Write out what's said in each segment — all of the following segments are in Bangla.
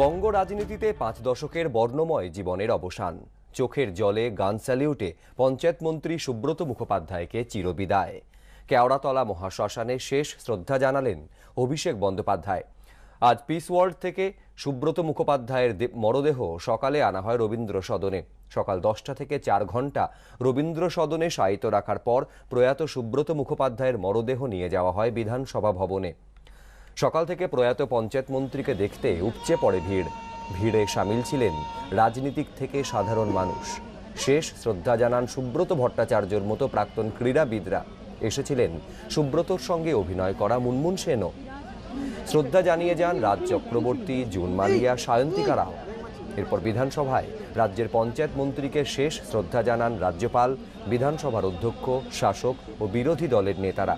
বঙ্গ রাজনীতিতে পাঁচ দশকের বর্ণময় জীবনের অবসান। চোখের জলে গান স্যালিউটে পঞ্চায়েত মন্ত্রী সুব্রত মুখোপাধ্যায়কে চিরবিদায়। কেওড়াতলা মহাশ্মশানে শেষ শ্রদ্ধা জানালেন অভিষেক বন্দ্যোপাধ্যায়। আজ পিস ওয়ার্ল্ড থেকে সুব্রত মুখোপাধ্যায়ের মরদেহ সকালে আনা হয় রবীন্দ্র সদনে। সকাল দশটা থেকে চার ঘণ্টা রবীন্দ্র সদনে শায়িত রাখার পর প্রয়াত সুব্রত মুখোপাধ্যায়ের মরদেহ নিয়ে যাওয়া হয় বিধানসভা ভবনে। সকাল থেকে প্রয়াত পঞ্চায়েত মন্ত্রীকে দেখতে উপচে পড়ে ভিড়। ভিড়ে সামিল ছিলেন রাজনীতিক থেকে সাধারণ মানুষ। শেষ শ্রদ্ধা জানান সুব্রত ভট্টাচার্যর মতো প্রাক্তন ক্রীড়াবিদরা। এসেছিলেন সুব্রতর সঙ্গে অভিনয় করা মুনমুন সেনও। শ্রদ্ধা জানিয়ে যান রাজ চক্রবর্তী, জুন মালিয়া, সায়ন্তিকা রাও। এরপর বিধানসভায় রাজ্যের পঞ্চায়েত মন্ত্রীকে শেষ শ্রদ্ধা জানান রাজ্যপাল, বিধানসভার অধ্যক্ষ, শাসক ও বিরোধী দলের নেতারা।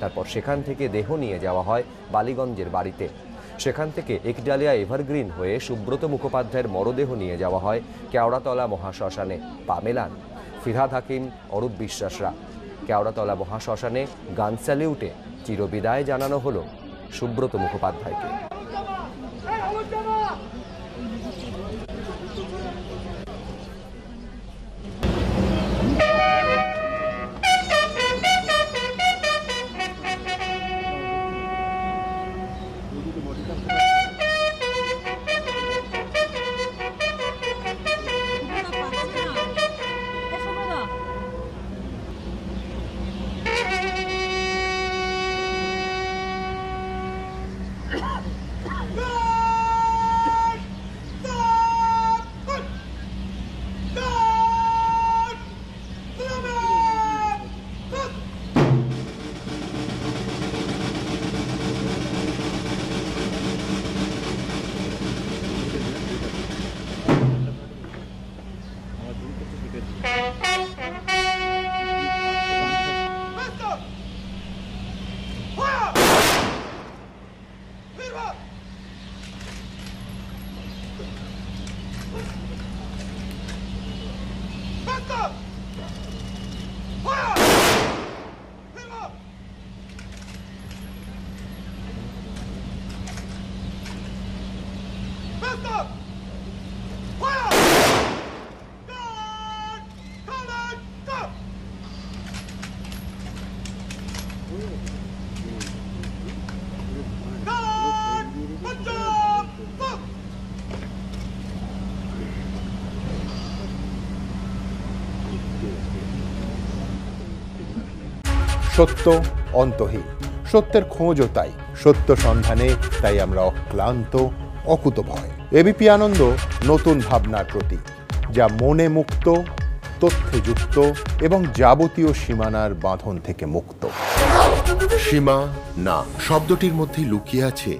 তারপর সেখান থেকে দেহ নিয়ে যাওয়া হয় বালিগঞ্জের বাড়িতে। সেখান থেকে একডালিয়া এভারগ্রিন হয়ে সুব্রত মুখোপাধ্যায়ের মরদেহ নিয়ে যাওয়া হয় কেওড়াতলা মহাশ্মশানে পা মেলান হাকিম, অরূপ বিশ্বাসরা। কেওড়াতলা মহাশ্মশানে গান স্যালিউটে চিরবিদায় জানানো হলো সুব্রত মুখোপাধ্যায়কে। Stop! সত্য অন্তহীন। সত্যের খোঁজও তাই, সত্য সন্ধানে তাই আমরা অক্লান্ত, অকুত ভয়। এবিপি আনন্দ নতুন ভাবনার প্রতীক, যা মনে মুক্ত, তথ্যে যুক্ত এবং যাবতীয় সীমানার বাঁধন থেকে মুক্ত। সীমা না, শব্দটির মধ্যে লুকিয়ে আছে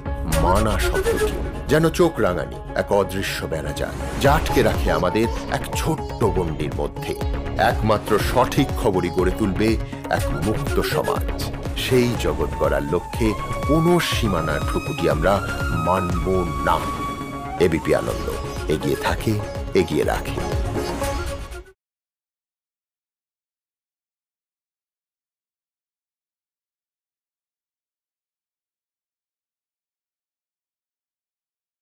মানা শব্দটি, যেন চোখ রাঙানি, এক অদৃশ্য বেড়াজাল, যা আটকে রাখে আমাদের এক ছোট্ট গণ্ডির মধ্যে। একমাত্র সঠিক খবরই গড়ে তুলবে এক মুক্ত সমাজ। সেই জগৎ গড়ার লক্ষ্যে কোনো সীমানার ঠুকুটি আমরা মানব না। এবিপি আনন্দ, এগিয়ে থাকে, এগিয়ে রাখে।